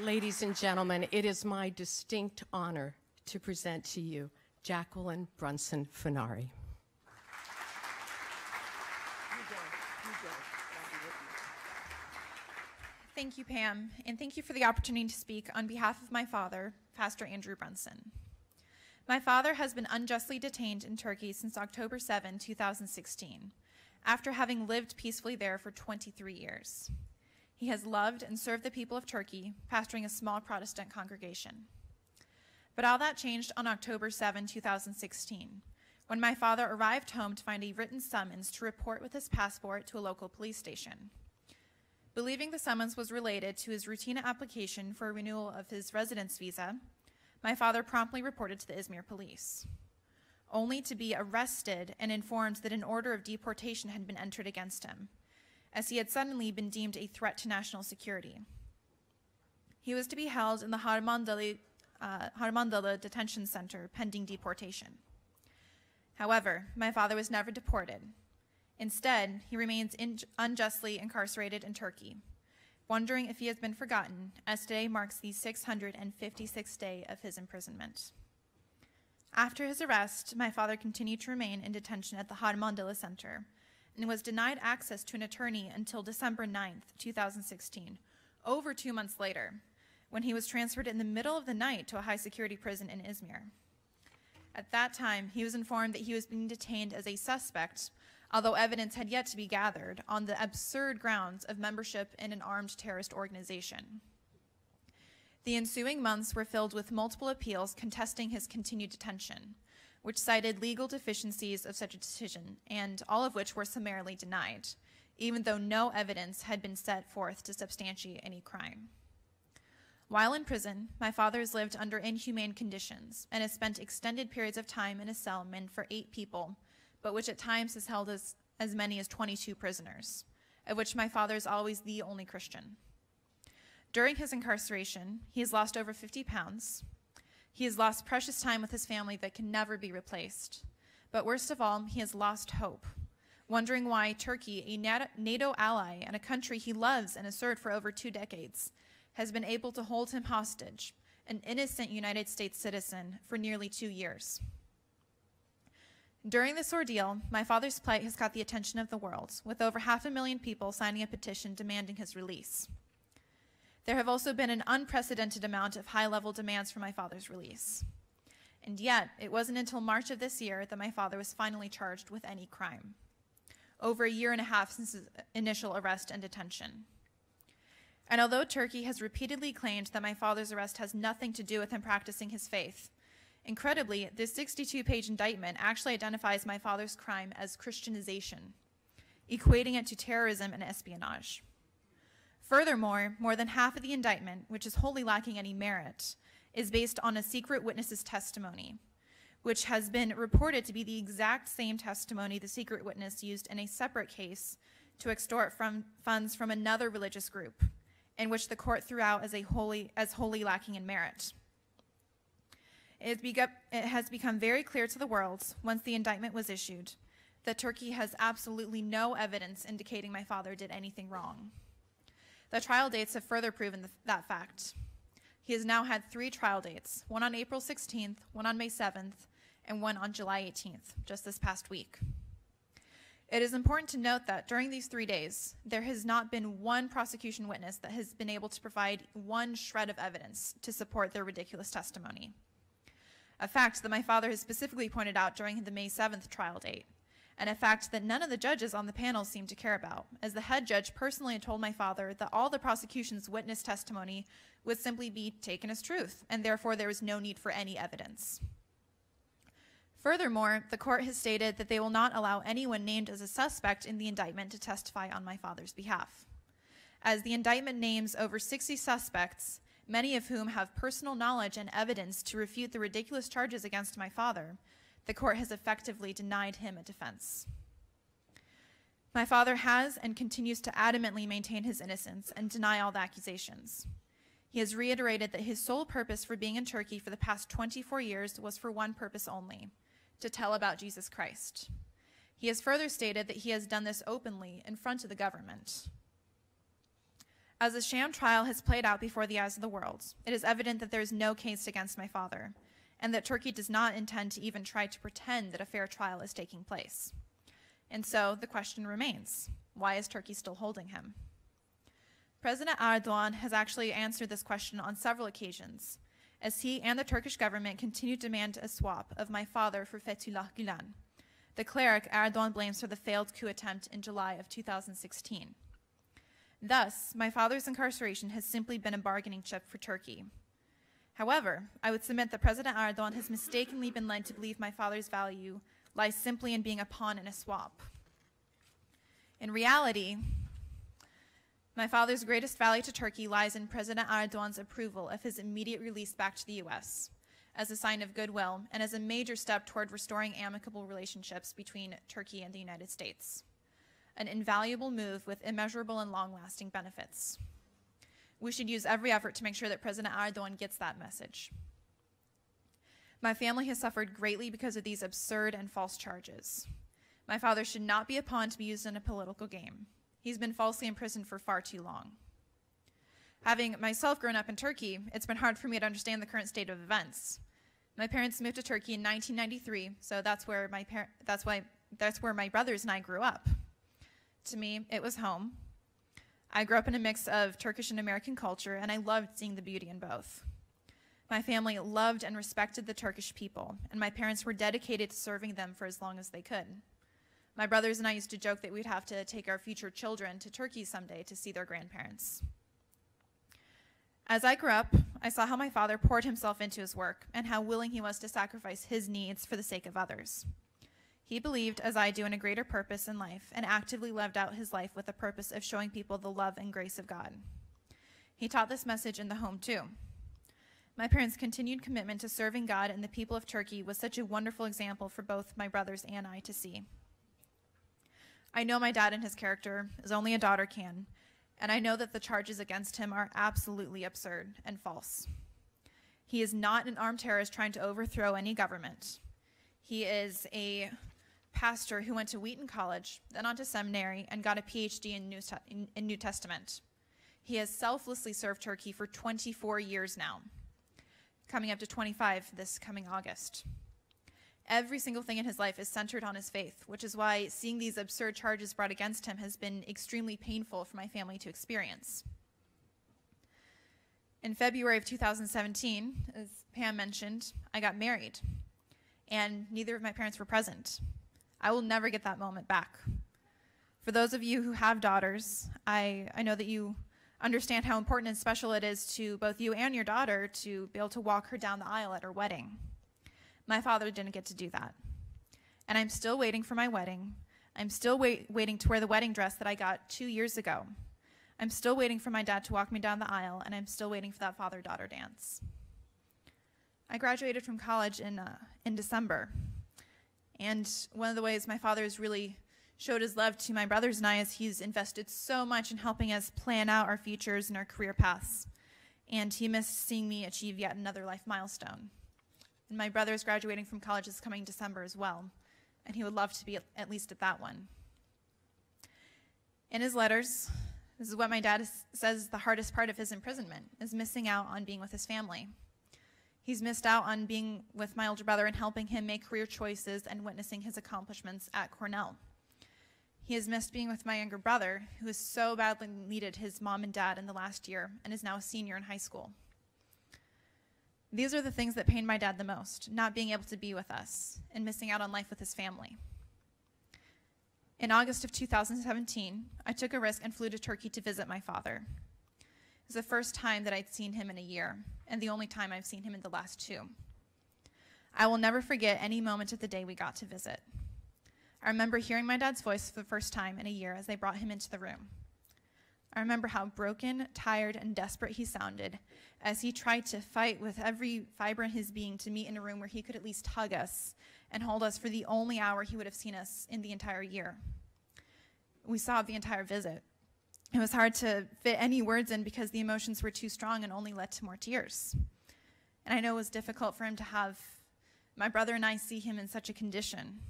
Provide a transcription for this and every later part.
Ladies and gentlemen, it is my distinct honor to present to you Jacqueline Brunson Furnari. Thank you, Pam, and thank you for the opportunity to speak on behalf of my father, Pastor Andrew Brunson. My father has been unjustly detained in Turkey since October 7, 2016, after having lived peacefully there for 23 years. He has loved and served the people of Turkey, pastoring a small Protestant congregation. But all that changed on October 7, 2016, when my father arrived home to find a written summons to report with his passport to a local police station. Believing the summons was related to his routine application for a renewal of his residence visa, my father promptly reported to the Izmir police, only to be arrested and informed that an order of deportation had been entered against him, as he had suddenly been deemed a threat to national security. He was to be held in the Harmandalı, uh, detention center pending deportation. However, my father was never deported, Instead, he remains in, unjustly incarcerated in Turkey, wondering if he has been forgotten, as today marks the 656th day of his imprisonment. After his arrest, my father continued to remain in detention at the Harmandalı Center and was denied access to an attorney until December 9th, 2016, over two months later, when he was transferred in the middle of the night to a high security prison in Izmir. At that time, he was informed that he was being detained as a suspect although evidence had yet to be gathered on the absurd grounds of membership in an armed terrorist organization. The ensuing months were filled with multiple appeals contesting his continued detention, which cited legal deficiencies of such a decision, and all of which were summarily denied, even though no evidence had been set forth to substantiate any crime. While in prison, my father has lived under inhumane conditions and has spent extended periods of time in a cell meant for eight people but which at times has held as, as many as 22 prisoners, of which my father is always the only Christian. During his incarceration, he has lost over 50 pounds. He has lost precious time with his family that can never be replaced. But worst of all, he has lost hope, wondering why Turkey, a NATO ally and a country he loves and has served for over two decades, has been able to hold him hostage, an innocent United States citizen, for nearly two years. During this ordeal, my father's plight has caught the attention of the world, with over half a million people signing a petition demanding his release. There have also been an unprecedented amount of high level demands for my father's release. And yet, it wasn't until March of this year that my father was finally charged with any crime. Over a year and a half since his initial arrest and detention. And although Turkey has repeatedly claimed that my father's arrest has nothing to do with him practicing his faith, Incredibly, this 62 page indictment actually identifies my father's crime as Christianization, equating it to terrorism and espionage. Furthermore, more than half of the indictment, which is wholly lacking any merit, is based on a secret witness's testimony, which has been reported to be the exact same testimony the secret witness used in a separate case to extort from funds from another religious group, in which the court threw out as, a wholly, as wholly lacking in merit. It, it has become very clear to the world, once the indictment was issued, that Turkey has absolutely no evidence indicating my father did anything wrong. The trial dates have further proven that fact. He has now had three trial dates one on April 16th, one on May 7th, and one on July 18th, just this past week. It is important to note that during these three days, there has not been one prosecution witness that has been able to provide one shred of evidence to support their ridiculous testimony a fact that my father has specifically pointed out during the May 7th trial date, and a fact that none of the judges on the panel seemed to care about, as the head judge personally told my father that all the prosecution's witness testimony would simply be taken as truth, and therefore there was no need for any evidence. Furthermore, the court has stated that they will not allow anyone named as a suspect in the indictment to testify on my father's behalf. As the indictment names over 60 suspects, many of whom have personal knowledge and evidence to refute the ridiculous charges against my father, the court has effectively denied him a defense. My father has and continues to adamantly maintain his innocence and deny all the accusations. He has reiterated that his sole purpose for being in Turkey for the past 24 years was for one purpose only to tell about Jesus Christ. He has further stated that he has done this openly in front of the government. As the sham trial has played out before the eyes of the world, it is evident that there is no case against my father, and that Turkey does not intend to even try to pretend that a fair trial is taking place. And so the question remains why is Turkey still holding him? President Erdogan has actually answered this question on several occasions, as he and the Turkish government continue to demand a swap of my father for Fethullah Gulen, the cleric Erdogan blames for the failed coup attempt in July of 2016. Thus, my father's incarceration has simply been a bargaining chip for Turkey. However, I would submit that President Erdogan has mistakenly been led to believe my father's value lies simply in being a pawn in a swap. In reality, my father's greatest value to Turkey lies in President Erdogan's approval of his immediate release back to the U.S. as a sign of goodwill and as a major step toward restoring amicable relationships between Turkey and the United States. An invaluable move with immeasurable and long lasting benefits. We should use every effort to make sure that President Erdogan gets that message. My family has suffered greatly because of these absurd and false charges. My father should not be a pawn to be used in a political game. He's been falsely imprisoned for far too long. Having myself grown up in Turkey, it's been hard for me to understand the current state of events. My parents moved to Turkey in 1993, so that's where my par- that's why that's where my brothers and I grew up. To me, it was home. I grew up in a mix of Turkish and American culture, and I loved seeing the beauty in both. My family loved and respected the Turkish people, and my parents were dedicated to serving them for as long as they could. My brothers and I used to joke that we'd have to take our future children to Turkey someday to see their grandparents. As I grew up, I saw how my father poured himself into his work and how willing he was to sacrifice his needs for the sake of others. He believed, as I do, in a greater purpose in life and actively lived out his life with the purpose of showing people the love and grace of God. He taught this message in the home, too. My parents' continued commitment to serving God and the people of Turkey was such a wonderful example for both my brothers and I to see. I know my dad and his character, as only a daughter can, and I know that the charges against him are absolutely absurd and false. He is not an armed terrorist trying to overthrow any government. He is a pastor who went to Wheaton College, then on to seminary, and got a PhD in New, in, in New Testament. He has selflessly served Turkey for 24 years now, coming up to 25 this coming August. Every single thing in his life is centered on his faith, which is why seeing these absurd charges brought against him has been extremely painful for my family to experience. In February of 2017, as Pam mentioned, I got married, and neither of my parents were present. I will never get that moment back. For those of you who have daughters, I, I know that you understand how important and special it is to both you and your daughter to be able to walk her down the aisle at her wedding. My father didn't get to do that. And I'm still waiting for my wedding. I'm still wait, waiting to wear the wedding dress that I got two years ago. I'm still waiting for my dad to walk me down the aisle, and I'm still waiting for that father daughter dance. I graduated from college in, uh, in December. And one of the ways my father has really showed his love to my brothers and I is he's invested so much in helping us plan out our futures and our career paths. And he missed seeing me achieve yet another life milestone. And my brother is graduating from college this coming December as well, and he would love to be at least at that one. In his letters, this is what my dad says the hardest part of his imprisonment is missing out on being with his family. He's missed out on being with my older brother and helping him make career choices and witnessing his accomplishments at Cornell. He has missed being with my younger brother, who has so badly needed his mom and dad in the last year and is now a senior in high school. These are the things that pained my dad the most not being able to be with us and missing out on life with his family. In August of 2017, I took a risk and flew to Turkey to visit my father. It was the first time that I'd seen him in a year, and the only time I've seen him in the last two. I will never forget any moment of the day we got to visit. I remember hearing my dad's voice for the first time in a year as they brought him into the room. I remember how broken, tired, and desperate he sounded as he tried to fight with every fiber in his being to meet in a room where he could at least hug us and hold us for the only hour he would have seen us in the entire year. We sobbed the entire visit. It was hard to fit any words in because the emotions were too strong and only led to more tears. And I know it was difficult for him to have my brother and I see him in such a condition.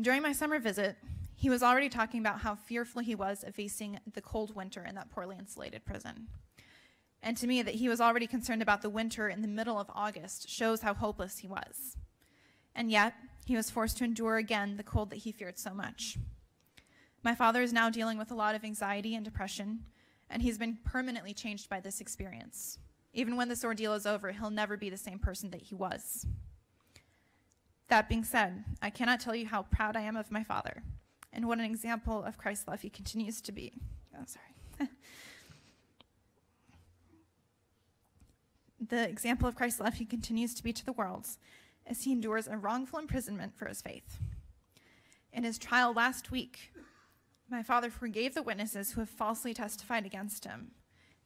During my summer visit, He was already talking about how fearful he was of facing the cold winter in that poorly insulated prison. And to me, that he was already concerned about the winter in the middle of August shows how hopeless he was. And yet, he was forced to endure again the cold that he feared so much. My father is now dealing with a lot of anxiety and depression, and he's been permanently changed by this experience. Even when this ordeal is over, he'll never be the same person that he was. That being said, I cannot tell you how proud I am of my father and what an example of Christ's love he continues to be. Oh, sorry. the example of Christ's love he continues to be to the world as he endures a wrongful imprisonment for his faith. In his trial last week, my father forgave the witnesses who have falsely testified against him,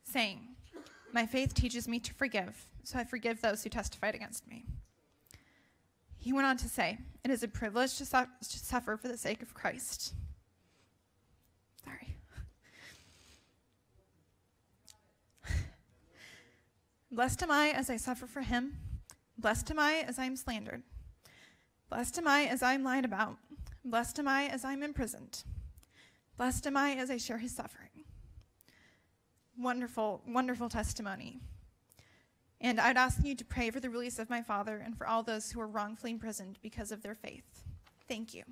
saying, My faith teaches me to forgive, so I forgive those who testified against me. He went on to say, It is a privilege to, su- to suffer for the sake of Christ. Sorry. Blessed am I as I suffer for him. Blessed am I as I am slandered. Blessed am I as I am lied about. Blessed am I as I am imprisoned. Blessed am I as I share his suffering. Wonderful, wonderful testimony. And I'd ask you to pray for the release of my father and for all those who are wrongfully imprisoned because of their faith. Thank you.